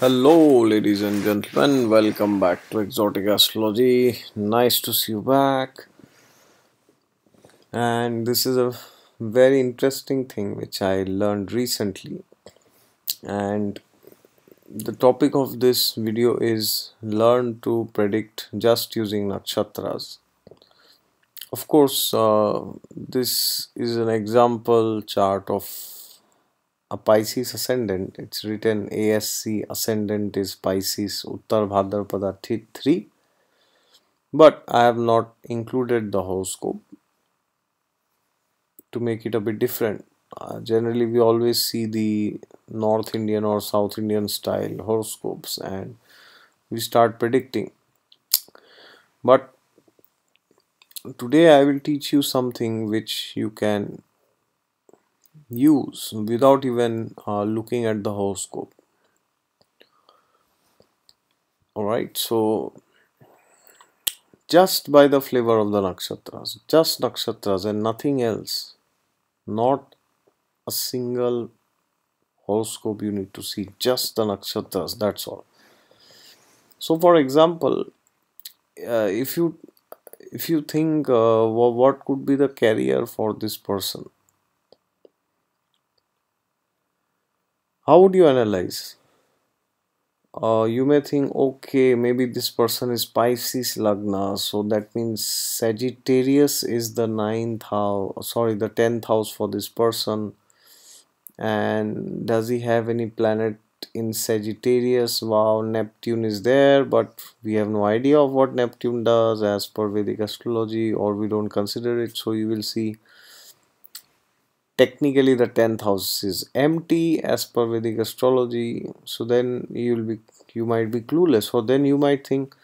Hello, ladies and gentlemen. Welcome back to Exotic Astrology. Nice to see you back. And this is a very interesting thing which I learned recently. And the topic of this video is learn to predict just using nakshatras. Of course, uh, this is an example chart of a Pisces ascendant. It's written ASC ascendant is Pisces Uttar Bhadrapada 3 but I have not included the horoscope to make it a bit different. Uh, generally, we always see the North Indian or South Indian style horoscopes and we start predicting. But today I will teach you something which you can use without even uh, looking at the horoscope all right so just by the flavor of the nakshatras just nakshatras and nothing else not a single horoscope you need to see just the nakshatras that's all. So for example uh, if you if you think uh, what could be the career for this person how would you analyze? Uh, you may think okay maybe this person is Pisces Lagna. So that means Sagittarius is the ninth house sorry the tenth house for this person. And does he have any planet in Sagittarius? Wow Neptune is there but we have no idea of what Neptune does as per Vedic astrology or we don't consider it. So you will see technically the 10th house is empty as per Vedic astrology. So then you will be you might be clueless. Or then you might think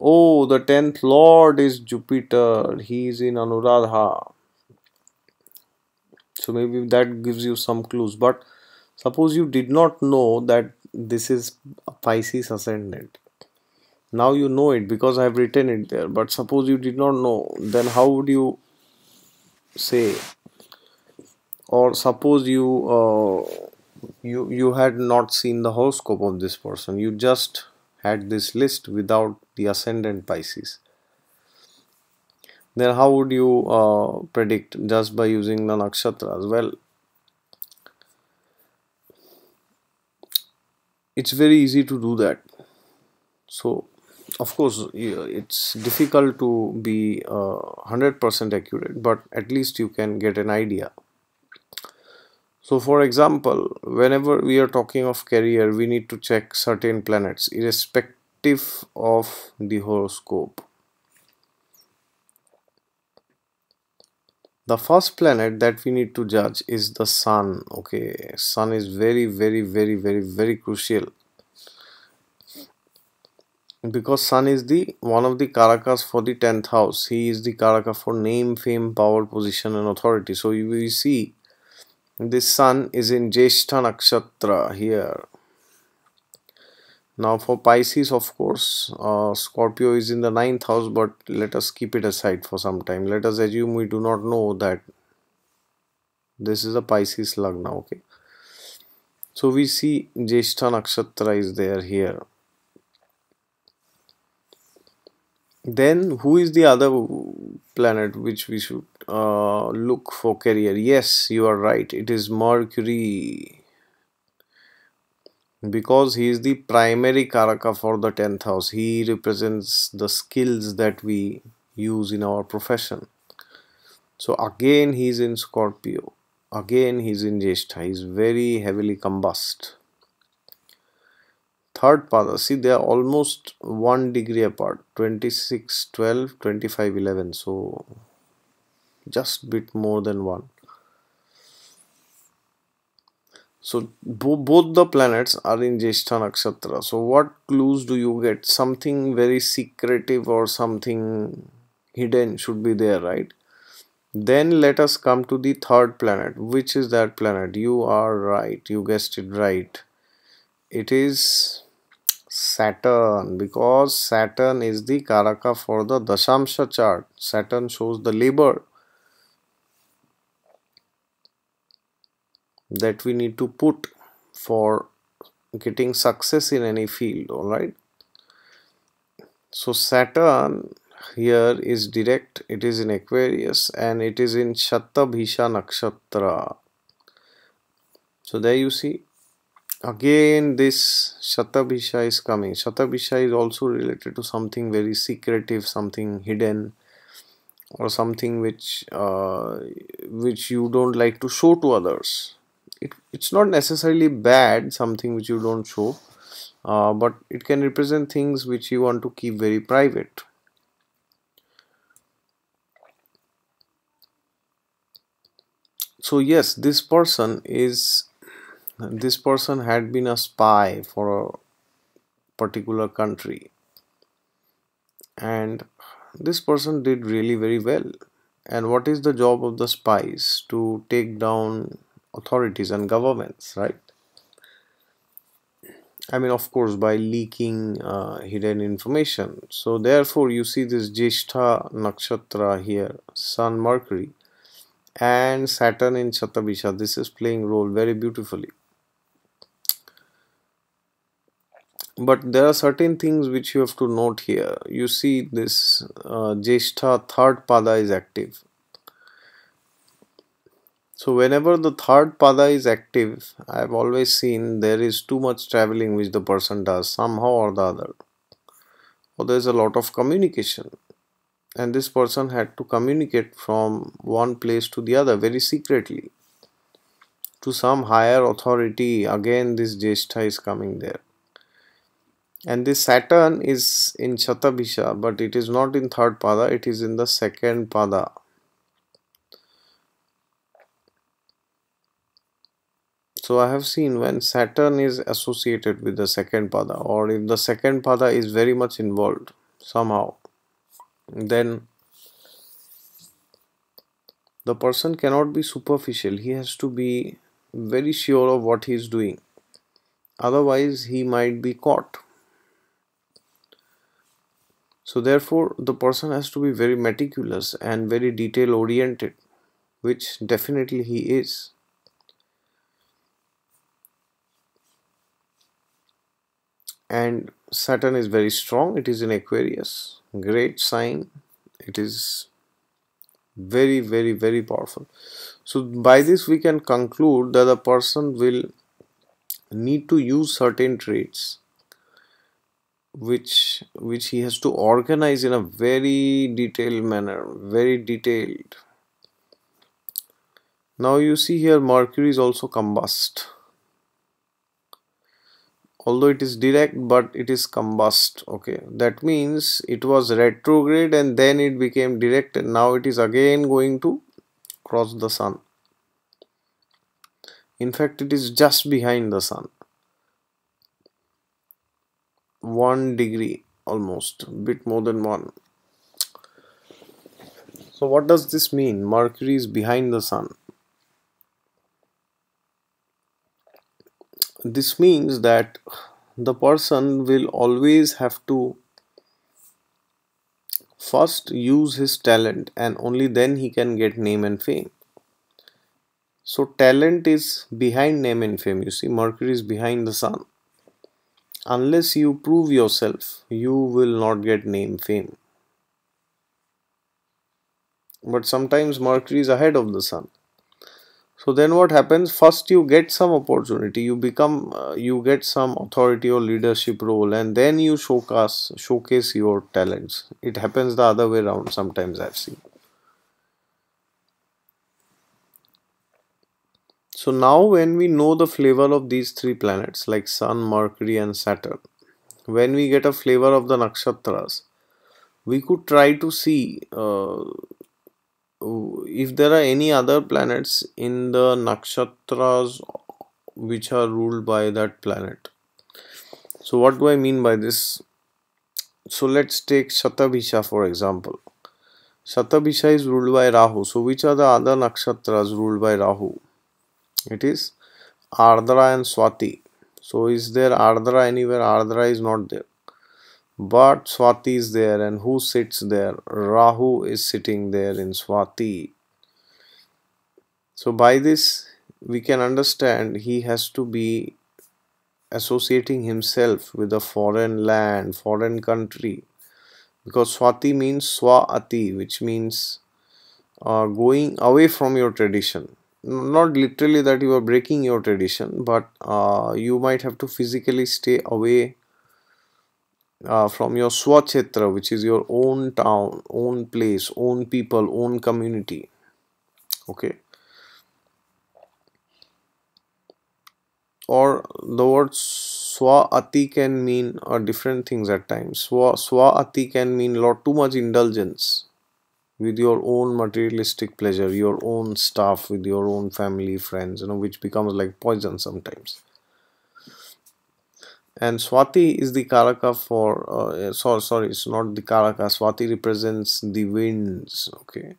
oh the 10th lord is Jupiter. He is in Anuradha. So maybe that gives you some clues. But suppose you did not know that this is Pisces ascendant. Now you know it because I have written it there. But suppose you did not know then how would you say or suppose you uh, you you had not seen the horoscope of this person. You just had this list without the ascendant pisces. Then how would you uh, predict just by using the nakshatras well? It's very easy to do that. So of course it's difficult to be 100% uh, accurate but at least you can get an idea so for example, whenever we are talking of career, we need to check certain planets irrespective of the horoscope. The first planet that we need to judge is the sun. Okay, sun is very, very, very, very, very crucial because sun is the one of the karakas for the 10th house he is the karaka for name fame power position and authority so you will see this sun is in Jeshta Nakshatra here. Now for Pisces, of course, uh, Scorpio is in the ninth house, but let us keep it aside for some time. Let us assume we do not know that this is a Pisces Lagna, okay. So we see Jeshta Nakshatra is there here. Then who is the other planet which we should uh, look for career? Yes you are right. It is mercury. Because he is the primary karaka for the 10th house. He represents the skills that we use in our profession. So again he is in scorpio. Again he is in jeshta. He is very heavily combust third see they are almost one degree apart 26 12 25 11 so just bit more than one so bo both the planets are in Jeshta Nakshatra. So what clues do you get? Something very secretive or something hidden should be there, right? Then let us come to the third planet. Which is that planet? You are right. You guessed it right. It is Saturn because Saturn is the Karaka for the Dashamsha chart. Saturn shows the labor that we need to put for getting success in any field all right so saturn here is direct it is in aquarius and it is in shatabhisha nakshatra so there you see again this shatabhisha is coming. Shatabhisha is also related to something very secretive something hidden or something which uh, which you don't like to show to others. It, it's not necessarily bad something which you don't show uh, but it can represent things which you want to keep very private. So yes this person is this person had been a spy for a particular country. And this person did really very well. And what is the job of the spies? To take down authorities and governments right? I mean of course by leaking uh, hidden information. So therefore you see this Jeshta nakshatra here Sun Mercury and Saturn in Shatabhisha this is playing role very beautifully but there are certain things which you have to note here. You see this uh, Jeshta third pada is active. So whenever the third pada is active I have always seen there is too much traveling which the person does somehow or the other. Or there is a lot of communication. And this person had to communicate from one place to the other very secretly. To some higher authority again this Jeshta is coming there and this Saturn is in Shatabhisha but it is not in third pada it is in the second pada. So I have seen when Saturn is associated with the second pada or if the second pada is very much involved somehow then the person cannot be superficial. He has to be very sure of what he is doing. Otherwise he might be caught so therefore the person has to be very meticulous and very detail oriented which definitely he is. And Saturn is very strong. It is in Aquarius. Great sign. It is very very very powerful. So by this we can conclude that the person will need to use certain traits which which he has to organize in a very detailed manner very detailed. Now you see here mercury is also combust. Although it is direct but it is combust okay. That means it was retrograde and then it became direct and now it is again going to cross the sun. In fact it is just behind the sun one degree almost bit more than one. So what does this mean? Mercury is behind the sun. This means that the person will always have to first use his talent and only then he can get name and fame. So talent is behind name and fame you see. Mercury is behind the sun unless you prove yourself you will not get name fame. But sometimes mercury is ahead of the sun. So then what happens? First you get some opportunity you become uh, you get some authority or leadership role and then you showcase showcase your talents. It happens the other way around sometimes i've seen So now when we know the flavor of these three planets like Sun, Mercury and Saturn, when we get a flavor of the nakshatras, we could try to see uh, if there are any other planets in the nakshatras which are ruled by that planet. So what do I mean by this? So let's take Shatabhisha for example. Shatabhisha is ruled by Rahu. So which are the other nakshatras ruled by Rahu? It is Ardra and Swati. So is there Ardra anywhere? Ardra is not there. But Swati is there and who sits there? Rahu is sitting there in Swati. So by this we can understand he has to be associating himself with a foreign land, foreign country. Because Swati means Swati, which means uh, going away from your tradition. Not literally that you are breaking your tradition, but uh, you might have to physically stay away uh, from your Swachetra, which is your own town, own place, own people, own community. Okay. Or the word Swati can mean uh, different things at times. Swa, Swati can mean lot too much indulgence with your own materialistic pleasure, your own stuff, with your own family, friends, you know, which becomes like poison sometimes. And Swati is the Karaka for uh, sorry sorry it's not the Karaka. Swati represents the winds okay?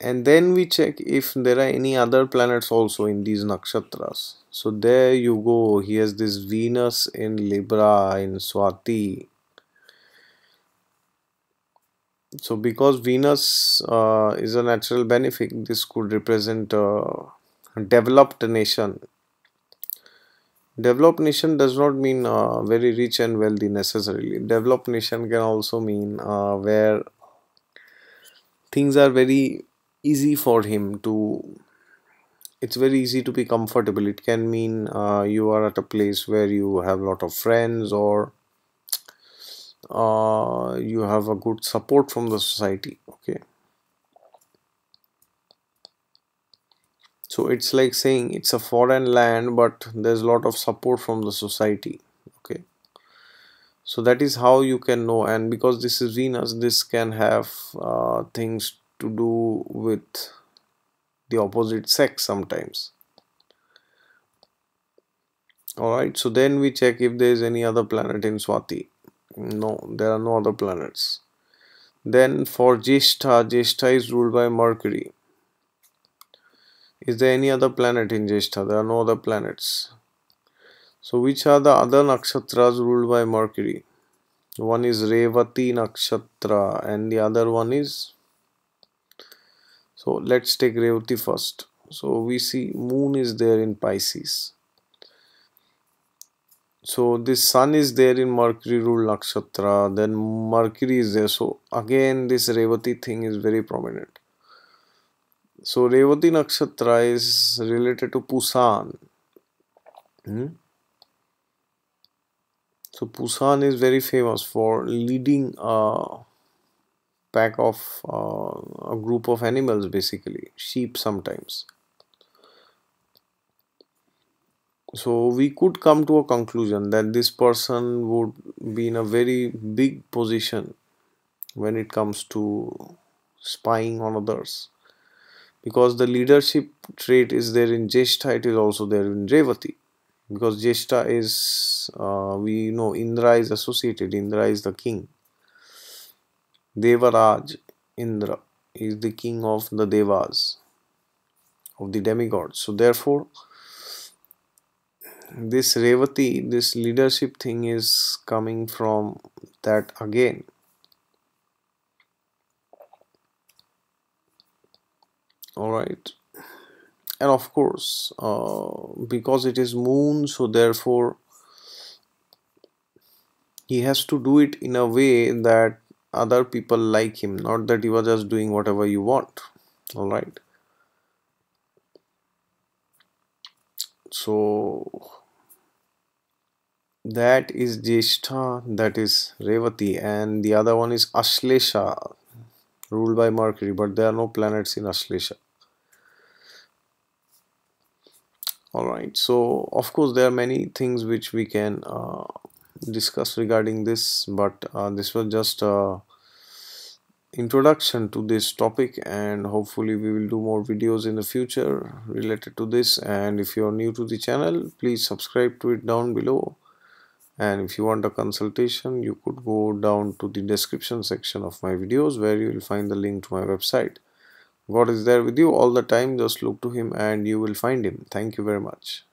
And then we check if there are any other planets also in these nakshatras. So there you go. He has this Venus in Libra in Swati so because Venus uh, is a natural benefic this could represent a developed nation. Developed nation does not mean uh, very rich and wealthy necessarily. Developed nation can also mean uh, where things are very easy for him to it's very easy to be comfortable. It can mean uh, you are at a place where you have a lot of friends or uh, you have a good support from the society okay? So it's like saying it's a foreign land but there's a lot of support from the society okay? So that is how you can know and because this is Venus this can have uh, things to do with the opposite sex sometimes. Alright so then we check if there is any other planet in Swati no there are no other planets then for Jeshta Jeshta is ruled by Mercury is there any other planet in Jeshta? There are no other planets. So which are the other nakshatras ruled by Mercury? One is Revati nakshatra and the other one is so let's take Revati first. So we see moon is there in Pisces. So this sun is there in Mercury ruled nakshatra. Then Mercury is there. So again this Revati thing is very prominent. So Revati Nakshatra is related to Pusan. Hmm? So Pusan is very famous for leading a pack of uh, a group of animals basically, sheep sometimes. So we could come to a conclusion that this person would be in a very big position when it comes to spying on others because the leadership trait is there in Jeshta, it is also there in Revati. Because Jeshta is, uh, we know Indra is associated, Indra is the king. Devaraj, Indra, is the king of the Devas, of the demigods. So therefore, this Revati, this leadership thing is coming from that again. all right. And of course uh, because it is moon so therefore he has to do it in a way that other people like him not that you are just doing whatever you want. All right. So that is Jeshta, that is Revati, and the other one is Ashlesha, ruled by Mercury, but there are no planets in Ashlesha. Alright, so of course there are many things which we can uh, discuss regarding this, but uh, this was just a introduction to this topic and hopefully we will do more videos in the future related to this and if you are new to the channel please subscribe to it down below and if you want a consultation you could go down to the description section of my videos where you will find the link to my website. God is there with you all the time. Just look to him and you will find him. Thank you very much